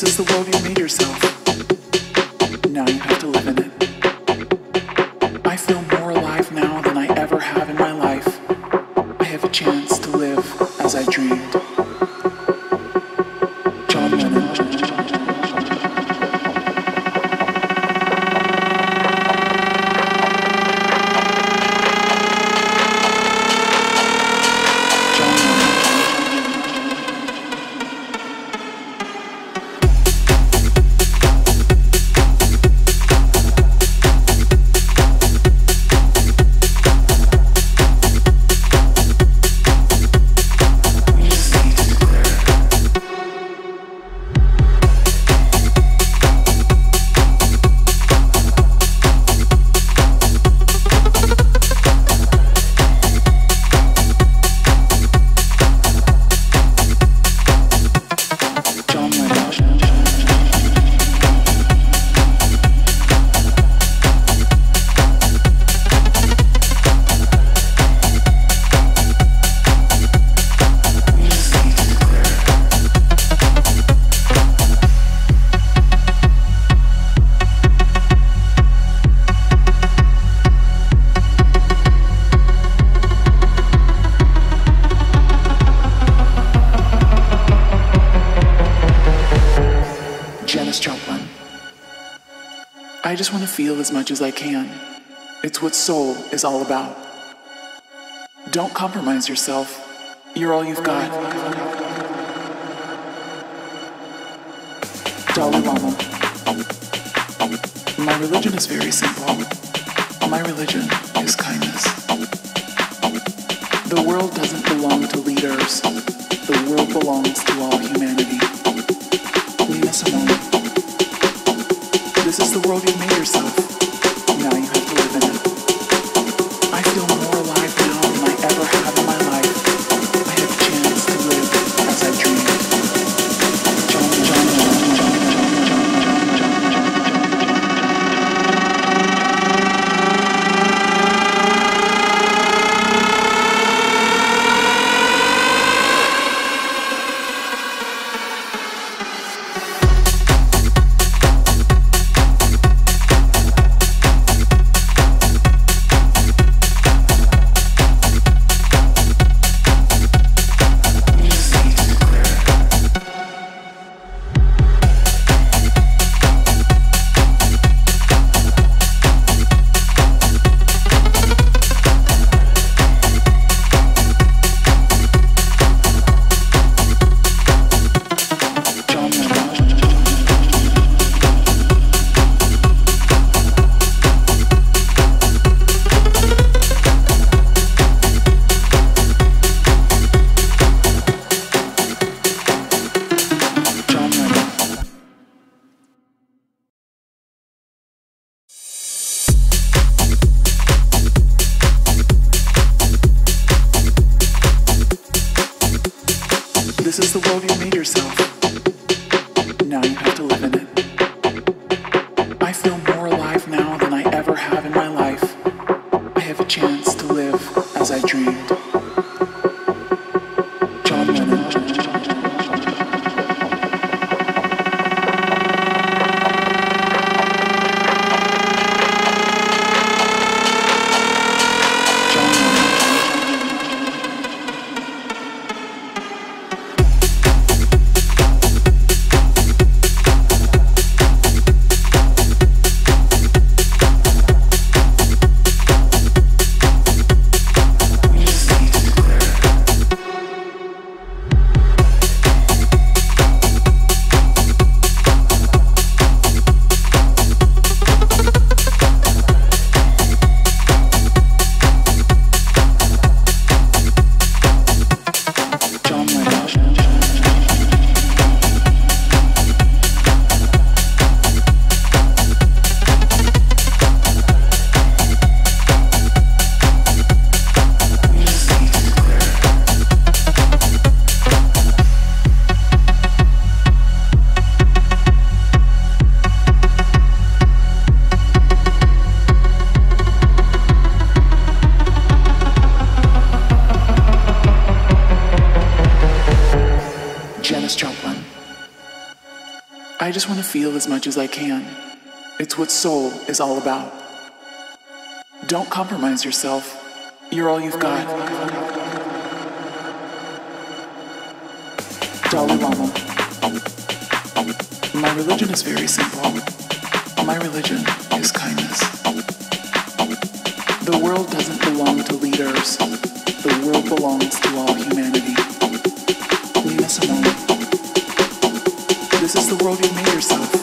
this is the world you made yourself. I just want to feel as much as I can. It's what soul is all about. Don't compromise yourself. You're all you've got. Dalai Lama. My religion is very simple. My religion is kindness. The world doesn't belong to leaders. The world belongs to all humanity. Live control, you need yourself. I just want to feel as much as I can. It's what soul is all about. Don't compromise yourself. You're all you've got. Dalai Lama. My religion is very simple. My religion is kindness. The world doesn't belong to leaders. The world belongs to all humanity. Leave us alone. The world you've made yourself.